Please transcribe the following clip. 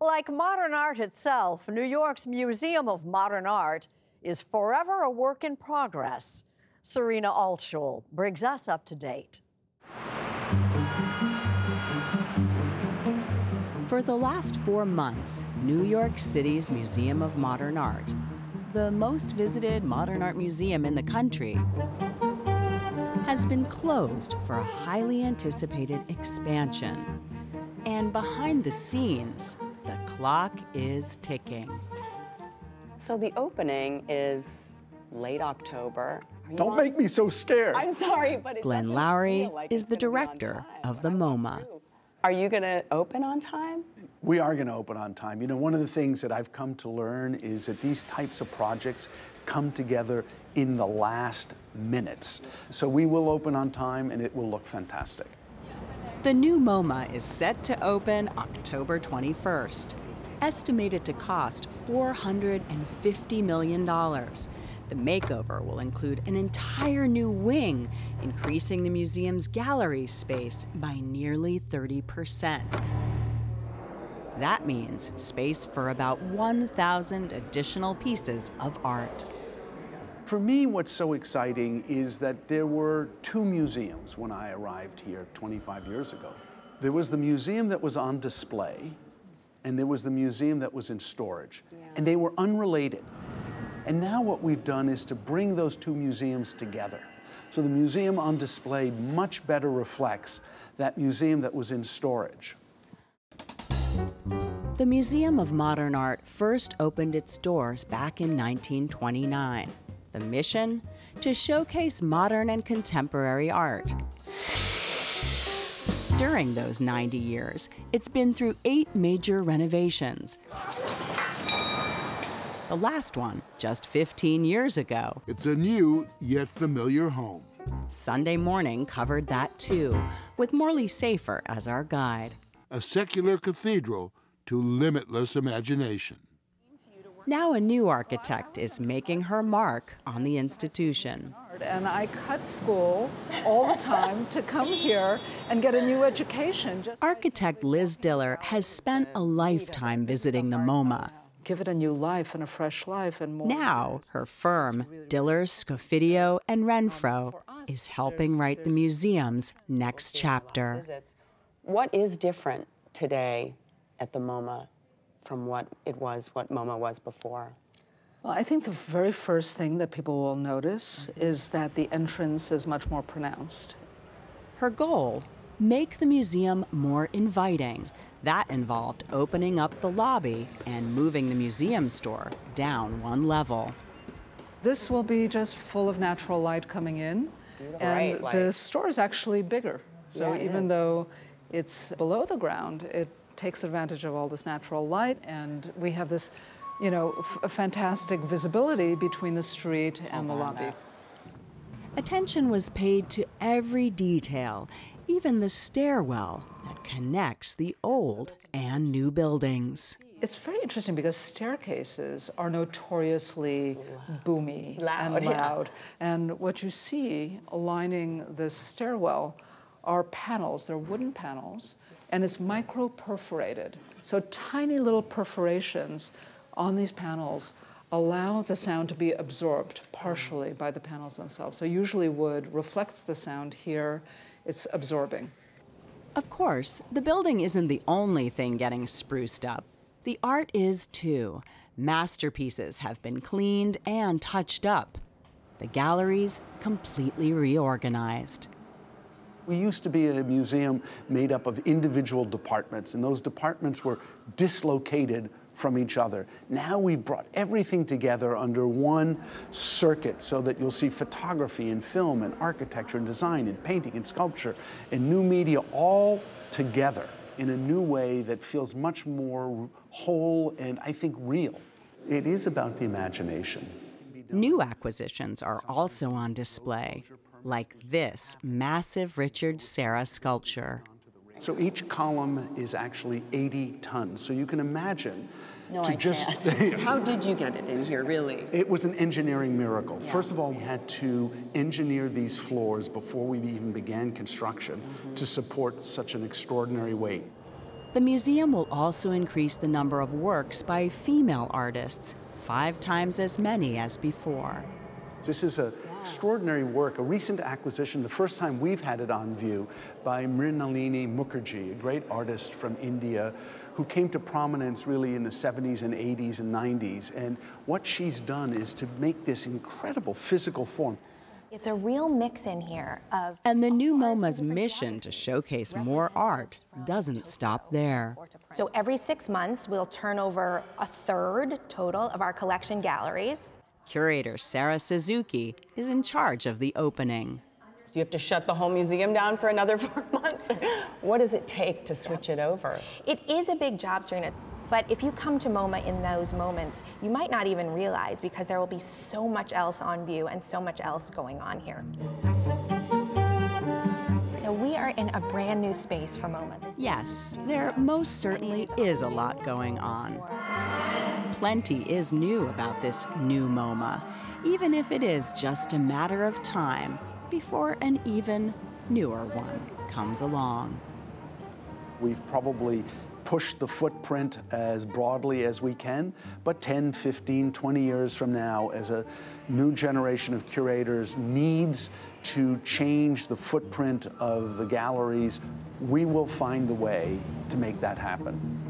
Like modern art itself, New York's Museum of Modern Art is forever a work in progress. Serena Altschul brings us up to date. For the last four months, New York City's Museum of Modern Art, the most visited modern art museum in the country, has been closed for a highly anticipated expansion. And behind the scenes, clock is ticking. So the opening is late October. Don't make me so scared. I'm sorry, but Glenn Lowry like is the director of the MoMA. Are you going to open on time? We are going to open on time. You know, one of the things that I've come to learn is that these types of projects come together in the last minutes. So we will open on time and it will look fantastic. The new MoMA is set to open October 21st, estimated to cost $450 million. The makeover will include an entire new wing, increasing the museum's gallery space by nearly 30%. That means space for about 1,000 additional pieces of art. For me, what's so exciting is that there were two museums when I arrived here 25 years ago. There was the museum that was on display, and there was the museum that was in storage. Yeah. And they were unrelated. And now what we've done is to bring those two museums together. So the museum on display much better reflects that museum that was in storage. The Museum of Modern Art first opened its doors back in 1929. The mission? To showcase modern and contemporary art. During those 90 years, it's been through eight major renovations. The last one just 15 years ago. It's a new yet familiar home. Sunday Morning covered that too, with Morley Safer as our guide. A secular cathedral to limitless imagination. Now a new architect is making her mark on the institution. And I cut school all the time to come here and get a new education. Architect Liz Diller has spent a lifetime visiting the MoMA give it a new life and a fresh life and more. Now, her firm, Diller, Scofidio, and Renfro, is helping write the museum's next chapter. What is different today at the MoMA from what it was, what MoMA was before? Well, I think the very first thing that people will notice mm-hmm. is that the entrance is much more pronounced. Her goal make the museum more inviting that involved opening up the lobby and moving the museum store down one level. This will be just full of natural light coming in, and right, the store is actually bigger. So yeah, even is. though it's below the ground, it takes advantage of all this natural light, and we have this, you know, fantastic visibility between the street and oh, the lobby. Attention was paid to every detail, even the stairwell that connects the old and new buildings. It's very interesting because staircases are notoriously boomy loud, and loud. Yeah. And what you see lining this stairwell are panels. They're wooden panels, and it's micro perforated. So tiny little perforations on these panels allow the sound to be absorbed partially by the panels themselves. So usually wood reflects the sound here, it's absorbing. Of course, the building isn't the only thing getting spruced up. The art is too. Masterpieces have been cleaned and touched up. The galleries completely reorganized. We used to be a museum made up of individual departments, and those departments were dislocated from each other. Now we've brought everything together under one circuit so that you'll see photography and film and architecture and design and painting and sculpture and new media all together in a new way that feels much more whole and I think real. It is about the imagination. New acquisitions are also on display, like this massive Richard Serra sculpture. So each column is actually 80 tons. So you can imagine no, to I just can't. How did you get it in here, really? It was an engineering miracle. Yeah. First of all, we had to engineer these floors before we even began construction mm -hmm. to support such an extraordinary weight. The museum will also increase the number of works by female artists, five times as many as before. This is an extraordinary work, a recent acquisition, the first time we've had it on view, by Mrinalini Mukherjee, a great artist from India who came to prominence really in the 70s and 80s and 90s. And what she's done is to make this incredible physical form. It's a real mix in here of. And the new MoMA's mission to showcase more art doesn't stop there. So every six months, we'll turn over a third total of our collection galleries. Curator Sarah Suzuki is in charge of the opening. Do you have to shut the whole museum down for another four months? what does it take to switch it over? It is a big job, Serena. But if you come to MoMA in those moments, you might not even realize because there will be so much else on view and so much else going on here. So we are in a brand new space for MoMA. Yes, there most certainly is a lot going on. Plenty is new about this new MoMA, even if it is just a matter of time before an even newer one comes along. We've probably pushed the footprint as broadly as we can, but 10, 15, 20 years from now, as a new generation of curators needs to change the footprint of the galleries, we will find the way to make that happen.